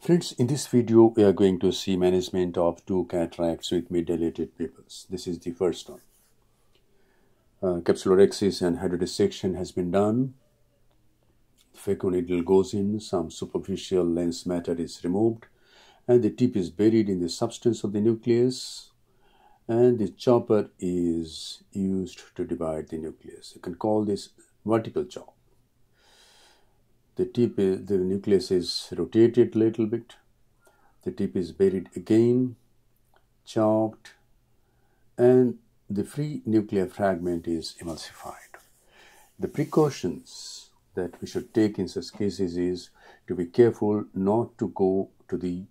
Friends, in this video, we are going to see management of two cataracts with mid-dilated pupils. This is the first one. Uh, capsulorhexis and hydrodissection has been done. Phaco goes in, some superficial lens matter is removed, and the tip is buried in the substance of the nucleus, and the chopper is used to divide the nucleus. You can call this vertical chop the tip the nucleus is rotated a little bit. The tip is buried again chopped and the free nuclear fragment is emulsified. The precautions that we should take in such cases is to be careful not to go to the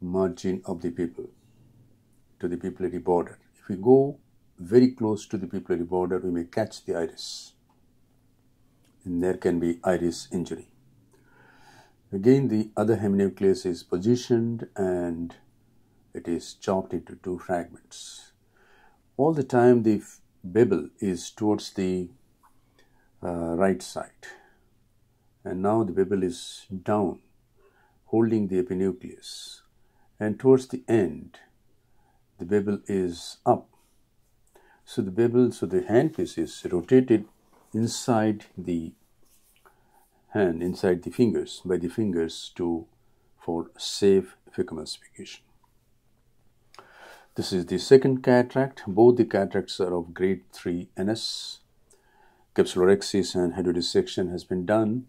margin of the pupil to the pupillary border. If we go very close to the pupillary border we may catch the iris and there can be iris injury. Again, the other heminucleus is positioned and it is chopped into two fragments. All the time, the bevel is towards the uh, right side, and now the bevel is down, holding the epinucleus, and towards the end, the bevel is up. So the bevel, so the handpiece is rotated inside the hand, inside the fingers, by the fingers to for safe phacoemulsification. This is the second cataract. Both the cataracts are of grade 3 NS. Capsulorhexis and hydrodissection has been done.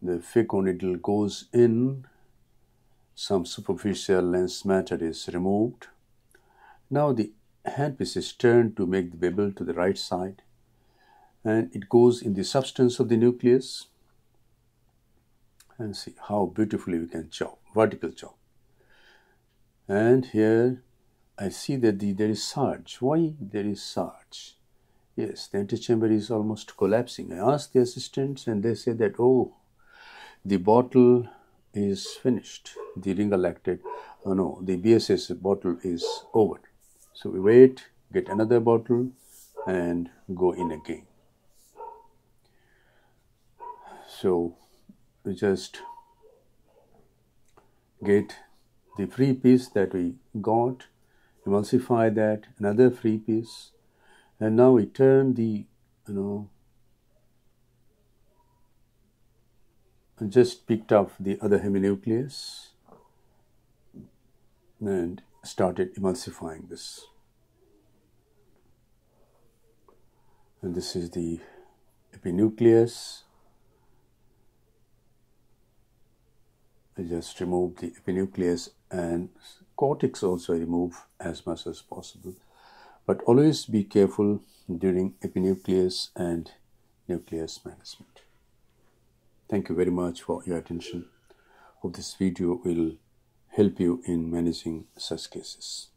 The needle goes in. Some superficial lens matter is removed. Now the handpiece is turned to make the bevel to the right side and it goes in the substance of the nucleus. And see how beautifully we can chop vertical chop. And here I see that the, there is surge. Why there is surge? Yes the antechamber is almost collapsing. I asked the assistants and they said that oh the bottle is finished. The ringer lactate oh no the BSS bottle is over. So we wait get another bottle and go in again so we just get the free piece that we got, emulsify that, another free piece, and now we turn the, you know, just picked up the other heminucleus and started emulsifying this. And this is the epinucleus just remove the epinucleus and cortex also remove as much as possible. But always be careful during epinucleus and nucleus management. Thank you very much for your attention. Hope this video will help you in managing such cases.